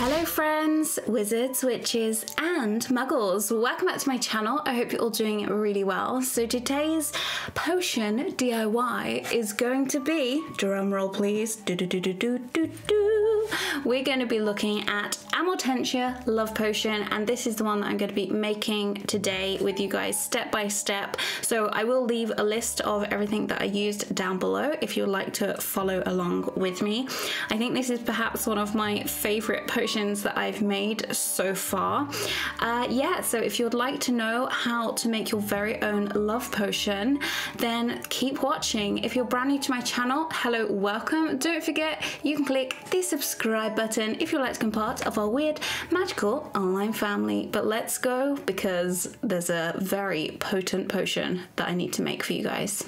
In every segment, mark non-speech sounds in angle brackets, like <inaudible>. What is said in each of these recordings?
Hello friends, wizards, witches and muggles. Welcome back to my channel. I hope you're all doing really well. So today's potion DIY is going to be, drum roll please, do do do do do do do. We're going to be looking at Amortentia Love Potion and this is the one that I'm going to be making today with you guys step by step. So I will leave a list of everything that I used down below if you'd like to follow along with me. I think this is perhaps one of my favorite potions that I've made so far. Uh, yeah, so if you'd like to know how to make your very own love potion, then keep watching. If you're brand new to my channel, hello, welcome. Don't forget, you can click the subscribe button if you'd like to become part of our weird, magical online family. But let's go because there's a very potent potion that I need to make for you guys.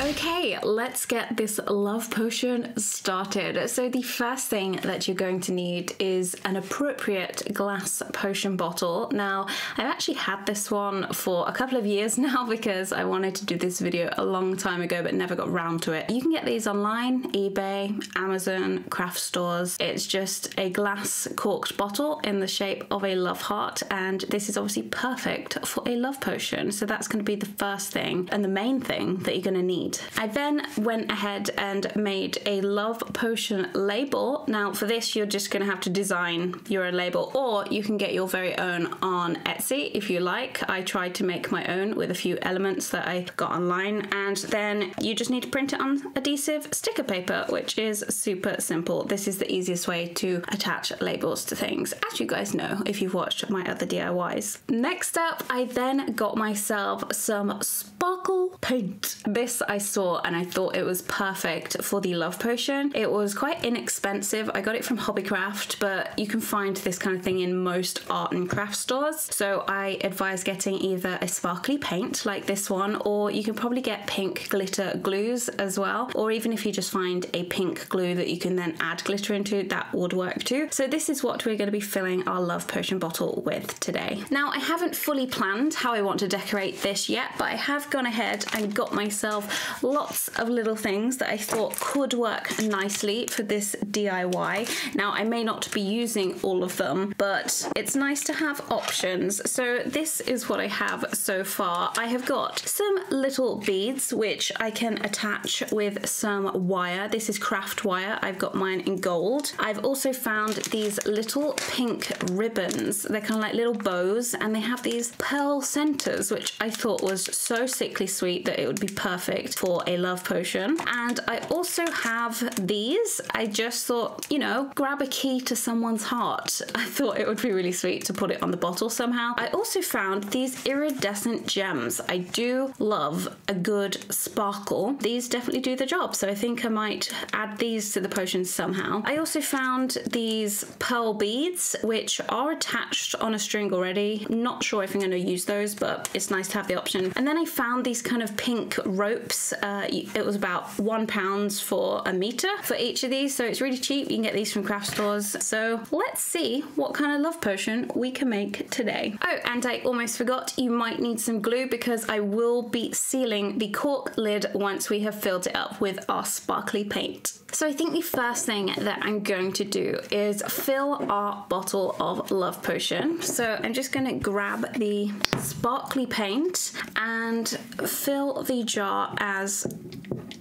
Okay, let's get this love potion started. So the first thing that you're going to need is an appropriate glass potion bottle. Now, I've actually had this one for a couple of years <laughs> now because I wanted to do this video a long time ago but never got round to it. You can get these online, eBay, Amazon, craft stores. It's just a glass corked bottle in the shape of a love heart and this is obviously perfect for a love potion. So that's going to be the first thing and the main thing that you're going to need. I then went ahead and made a love potion label. Now for this you're just going to have to design your own label or you can get your very own on Etsy if you like. I tried to make my own with a few elements that I got online and then you just need to print it on adhesive sticker paper which is super simple. This is the easiest way to attach labels to things as you guys know if you've watched my other DIYs. Next up I then got myself some sparkle paint. This I saw and I thought it was perfect for the love potion. It was quite inexpensive. I got it from Hobbycraft, but you can find this kind of thing in most art and craft stores. So I advise getting either a sparkly paint like this one, or you can probably get pink glitter glues as well. Or even if you just find a pink glue that you can then add glitter into, that would work too. So this is what we're going to be filling our love potion bottle with today. Now I haven't fully planned how I want to decorate this yet, but I have gone ahead and got myself lots of little things that I thought could work nicely for this DIY. Now, I may not be using all of them, but it's nice to have options. So this is what I have so far. I have got some little beads, which I can attach with some wire. This is craft wire. I've got mine in gold. I've also found these little pink ribbons. They're kind of like little bows and they have these pearl centers, which I thought was so sickly sweet that it would be perfect for a love potion. And I also have these. I just thought, you know, grab a key to someone's heart. <laughs> I thought it would be really sweet to put it on the bottle somehow. I also found these iridescent gems. I do love a good sparkle. These definitely do the job. So I think I might add these to the potion somehow. I also found these pearl beads, which are attached on a string already. Not sure if I'm going to use those, but it's nice to have the option. And then I found these kind of pink ropes uh, it was about one pound for a meter for each of these, so it's really cheap. You can get these from craft stores. So let's see what kind of love potion we can make today. Oh, and I almost forgot, you might need some glue because I will be sealing the cork lid once we have filled it up with our sparkly paint. So I think the first thing that I'm going to do is fill our bottle of love potion. So I'm just going to grab the sparkly paint and fill the jar as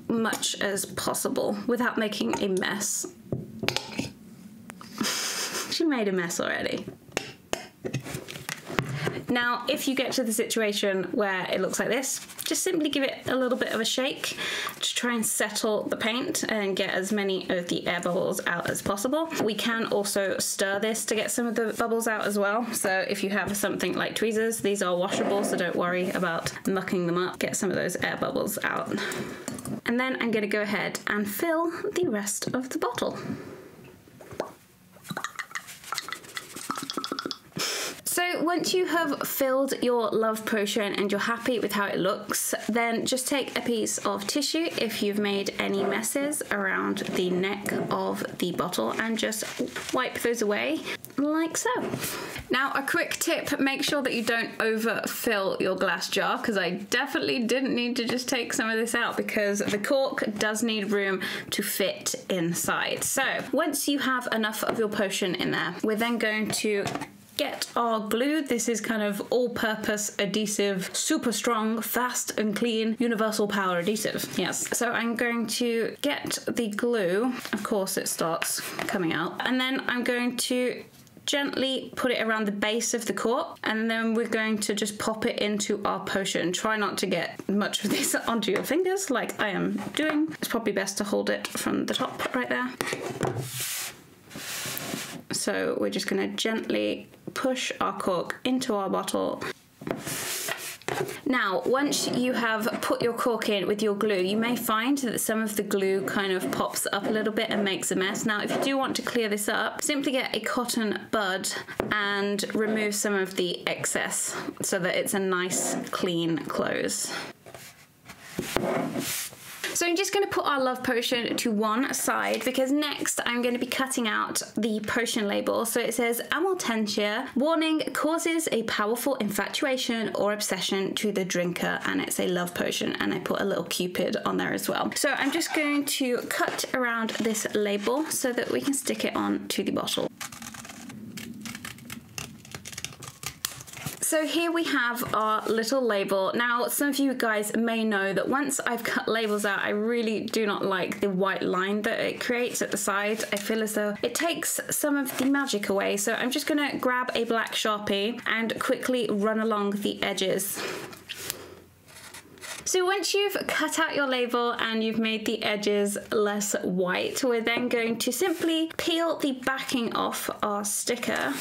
much as possible without making a mess. <laughs> she made a mess already. Now, if you get to the situation where it looks like this, just simply give it a little bit of a shake to try and settle the paint and get as many of the air bubbles out as possible. We can also stir this to get some of the bubbles out as well. So if you have something like tweezers, these are washable, so don't worry about mucking them up. Get some of those air bubbles out. And then I'm going to go ahead and fill the rest of the bottle. So once you have filled your love potion and you're happy with how it looks, then just take a piece of tissue if you've made any messes around the neck of the bottle and just wipe those away like so. Now, a quick tip make sure that you don't overfill your glass jar because I definitely didn't need to just take some of this out because the cork does need room to fit inside. So, once you have enough of your potion in there, we're then going to get our glue. This is kind of all-purpose adhesive, super strong, fast and clean, universal power adhesive. Yes. So I'm going to get the glue. Of course it starts coming out. And then I'm going to gently put it around the base of the cork and then we're going to just pop it into our potion. Try not to get much of this <laughs> onto your fingers like I am doing. It's probably best to hold it from the top right there. So we're just going to gently push our cork into our bottle. Now, once you have put your cork in with your glue, you may find that some of the glue kind of pops up a little bit and makes a mess. Now, if you do want to clear this up, simply get a cotton bud and remove some of the excess so that it's a nice clean close. So I'm just going to put our love potion to one side because next I'm going to be cutting out the potion label. So it says Amortentia, warning, causes a powerful infatuation or obsession to the drinker and it's a love potion and I put a little cupid on there as well. So I'm just going to cut around this label so that we can stick it on to the bottle. So here we have our little label. Now, some of you guys may know that once I've cut labels out, I really do not like the white line that it creates at the side. I feel as though it takes some of the magic away. So I'm just gonna grab a black Sharpie and quickly run along the edges. So once you've cut out your label and you've made the edges less white, we're then going to simply peel the backing off our sticker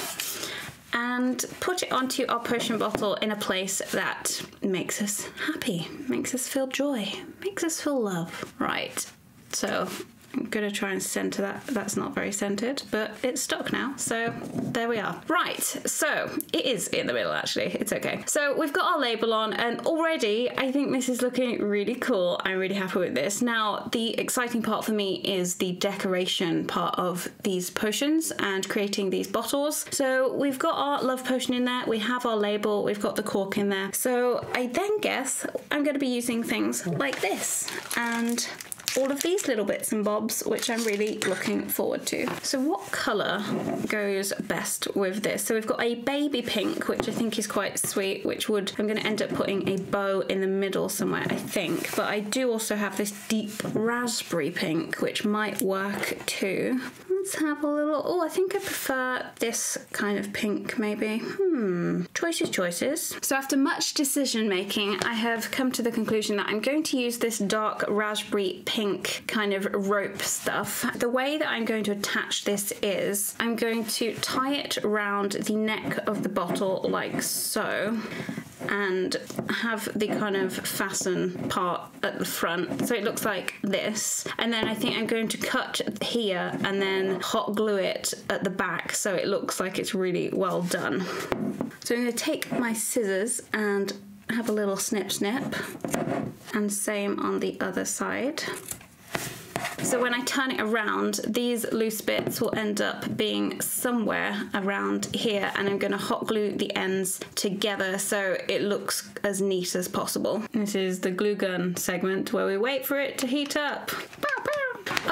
and put it onto our potion bottle in a place that makes us happy, makes us feel joy, makes us feel love. Right, so I'm gonna try and center that. That's not very centered, but it's stuck now. So there we are. Right, so it is in the middle actually. It's okay. So we've got our label on and already I think this is looking really cool. I'm really happy with this. Now, the exciting part for me is the decoration part of these potions and creating these bottles. So we've got our love potion in there. We have our label. We've got the cork in there. So I then guess I'm gonna be using things like this and all of these little bits and bobs, which I'm really looking forward to. So what colour goes best with this? So we've got a baby pink, which I think is quite sweet, which would, I'm gonna end up putting a bow in the middle somewhere, I think. But I do also have this deep raspberry pink, which might work too. Let's have a little, oh, I think I prefer this kind of pink maybe. Hmm, choices, choices. So after much decision making, I have come to the conclusion that I'm going to use this dark raspberry pink kind of rope stuff. The way that I'm going to attach this is I'm going to tie it around the neck of the bottle like so and have the kind of fasten part at the front so it looks like this and then I think I'm going to cut here and then hot glue it at the back so it looks like it's really well done. So I'm going to take my scissors and have a little snip snip and same on the other side. So when I turn it around, these loose bits will end up being somewhere around here and I'm gonna hot glue the ends together so it looks as neat as possible. This is the glue gun segment where we wait for it to heat up.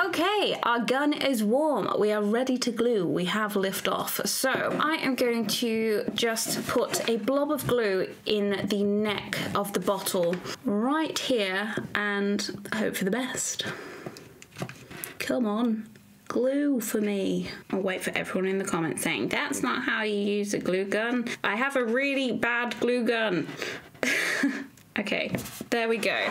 Okay, our gun is warm. We are ready to glue. We have lift off. So I am going to just put a blob of glue in the neck of the bottle right here and hope for the best. Come on. Glue for me. I'll wait for everyone in the comments saying, that's not how you use a glue gun. I have a really bad glue gun. <laughs> okay, there we go.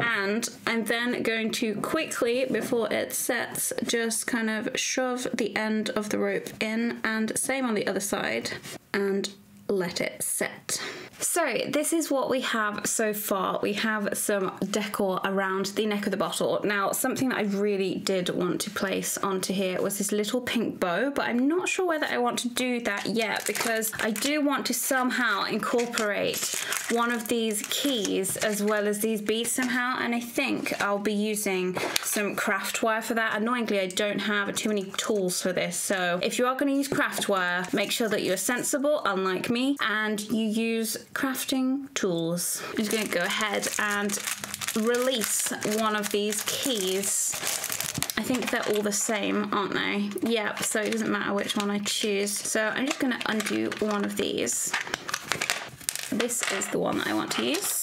And I'm then going to quickly, before it sets, just kind of shove the end of the rope in and same on the other side and let it set. So this is what we have so far. We have some decor around the neck of the bottle. Now, something that I really did want to place onto here was this little pink bow, but I'm not sure whether I want to do that yet because I do want to somehow incorporate one of these keys as well as these beads somehow, and I think I'll be using some craft wire for that. Annoyingly, I don't have too many tools for this, so if you are going to use craft wire, make sure that you're sensible, unlike me, and you use crafting tools. I'm just going to go ahead and release one of these keys. I think they're all the same, aren't they? Yep, so it doesn't matter which one I choose. So I'm just going to undo one of these. This is the one that I want to use,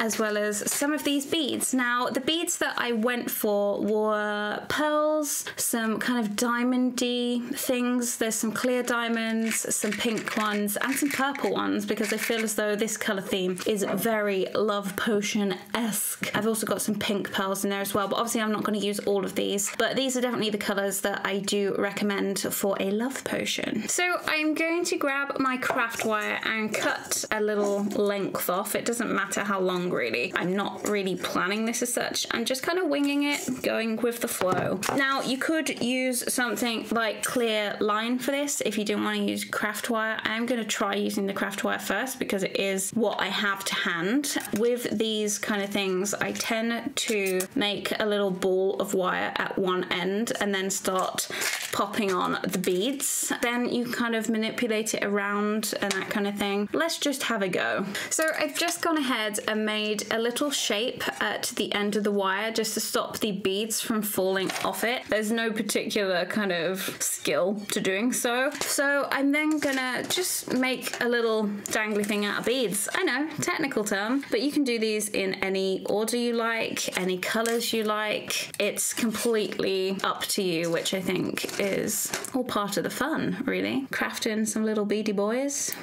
as well as some of these beads. Now, the beads that I went for were pearls, some kind of diamondy things. There's some clear diamonds, some pink ones, and some purple ones because I feel as though this colour theme is very love potion-esque. I've also got some pink pearls in there as well, but obviously I'm not going to use all of these. But these are definitely the colours that I do recommend for a love potion. So I'm going to grab my craft wire and cut a little length off. It doesn't matter how long really. I'm not really planning this as such. I'm just kind of winging it, going with the flow. Now you could use something like clear line for this if you didn't want to use craft wire. I'm going to try using the craft wire first because it is what I have to hand. With these kind of things, I tend to make a little ball of wire at one end and then start popping on the beads. Then you kind of manipulate it around and that kind of thing. Let's just have a go. So I've just gone ahead and made a little shape at the end of the wire just to stop the beads from falling off it. There's no particular kind of skill to doing so. So I'm then gonna just make a little dangly thing out of beads. I know, technical term, but you can do these in any order you like, any colors you like. It's completely up to you, which I think is all part of the fun, really. Crafting some little beady boys.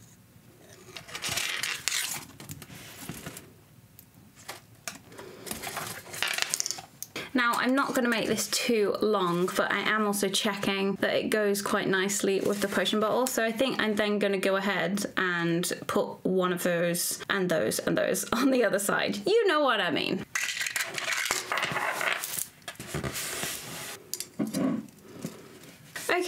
Now, I'm not going to make this too long, but I am also checking that it goes quite nicely with the potion bottle. So I think I'm then going to go ahead and put one of those and those and those <laughs> on the other side. You know what I mean.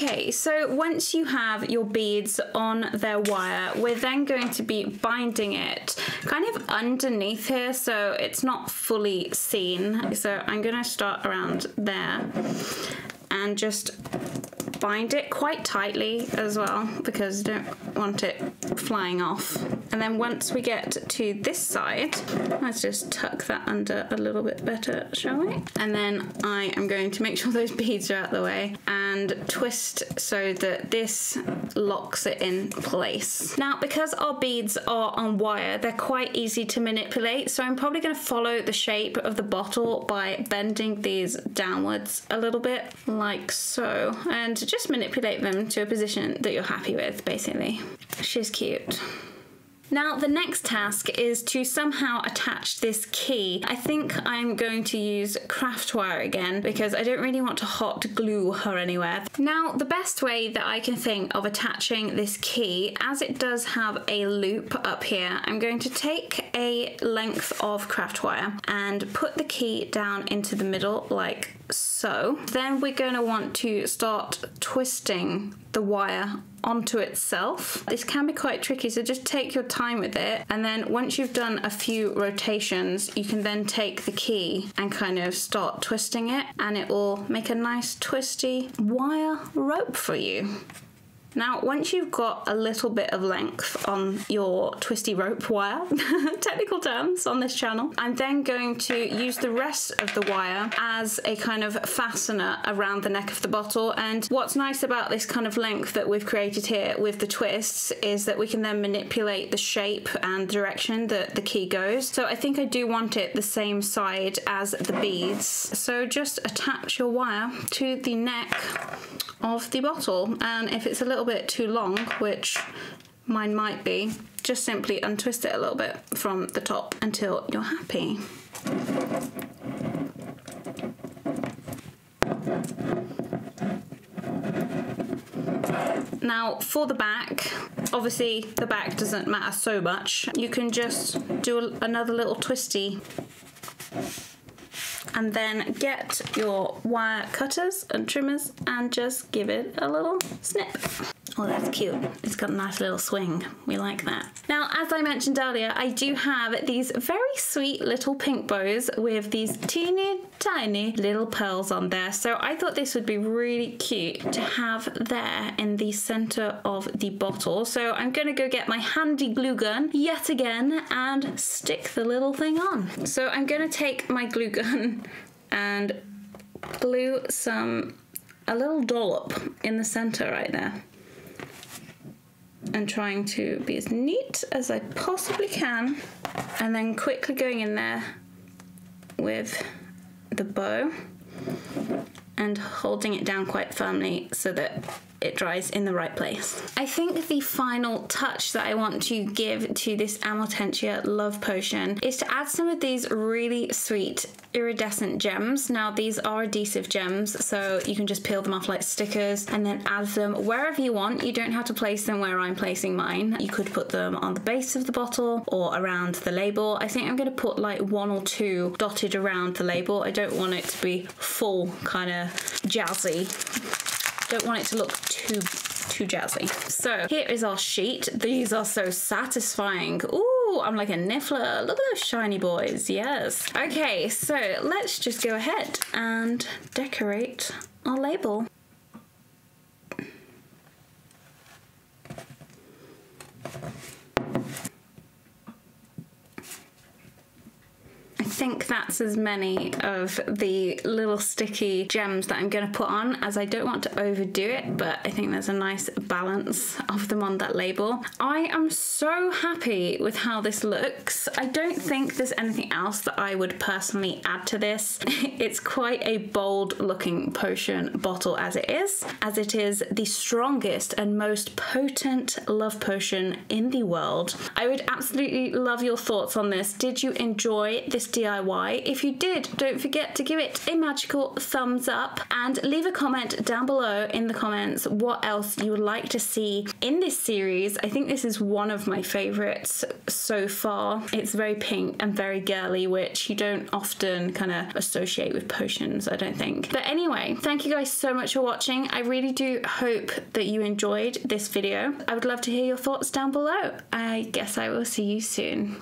Okay, so once you have your beads on their wire, we're then going to be binding it kind of underneath here so it's not fully seen. So I'm gonna start around there and just bind it quite tightly as well because I don't want it flying off. And then once we get to this side, let's just tuck that under a little bit better, shall we? And then I am going to make sure <laughs> those beads are out of the way and twist so that this locks it in place. Now, because our beads are on wire, they're quite easy to manipulate. So I'm probably gonna follow the shape of the bottle by bending these downwards a little bit like so. And just manipulate them to a position that you're happy with, basically. She's cute. Now the next task is to somehow attach this key. I think I'm going to use craft wire again because I don't really want to hot glue her anywhere. Now the best way that I can think of attaching this key, as it does have a loop up here, I'm going to take a length of craft wire and put the key down into the middle like so. Then we're going to want to start twisting the wire onto itself. This can be quite tricky, so just take your time with it. And then once you've done a few rotations, you can then take the key and kind of start twisting it, and it will make a nice twisty wire rope for you. Now, once you've got a little bit of length on your twisty rope wire, <laughs> technical terms on this channel, I'm then going to use the rest of the wire as a kind of fastener around the neck of the bottle. And what's nice about this kind of length that we've created here with the twists is that we can then manipulate the shape and direction that the key goes. So I think I do want it the same side as the beads. So just attach your wire to the neck of the bottle. And if it's a little bit too long, which mine might be, just simply untwist it a little bit from the top until you're happy. Now for the back, obviously the back doesn't matter so much. You can just do another little twisty and then get your wire cutters and trimmers and just give it a little snip. Oh, that's cute. It's got a nice little swing. We like that. Now, as I mentioned earlier, I do have these very sweet little pink bows with these teeny tiny little pearls on there. So I thought this would be really cute to have there in the center of the bottle. So I'm gonna go get my handy glue gun yet again and stick the little thing on. So I'm gonna take my glue gun <laughs> and glue some, a little dollop in the center right there and trying to be as neat as I possibly can and then quickly going in there with the bow and holding it down quite firmly so that it dries in the right place. I think the final touch that I want to give to this Amortentia Love Potion is to add some of these really sweet iridescent gems. Now these are adhesive gems so you can just peel them off like stickers and then add them wherever you want. You don't have to place them where I'm placing mine. You could put them on the base of the bottle or around the label. I think I'm going to put like one or two dotted around the label. I don't want it to be full kind of jazzy don't want it to look too too jazzy. So here is our sheet. These are so satisfying. Ooh, I'm like a niffler. Look at those shiny boys. Yes. Okay, so let's just go ahead and decorate our label. Think that's as many of the little sticky gems that I'm going to put on as I don't want to overdo it, but I think there's a nice balance of them on that label. I am so happy with how this looks. I don't think there's anything else that I would personally add to this. <laughs> it's quite a bold looking potion bottle as it is, as it is the strongest and most potent love potion in the world. I would absolutely love your thoughts on this. Did you enjoy this DIY DIY. If you did, don't forget to give it a magical thumbs up and leave a comment down below in the comments what else you would like to see in this series. I think this is one of my favorites so far. It's very pink and very girly, which you don't often kind of associate with potions, I don't think. But anyway, thank you guys so much for watching. I really do hope that you enjoyed this video. I would love to hear your thoughts down below. I guess I will see you soon.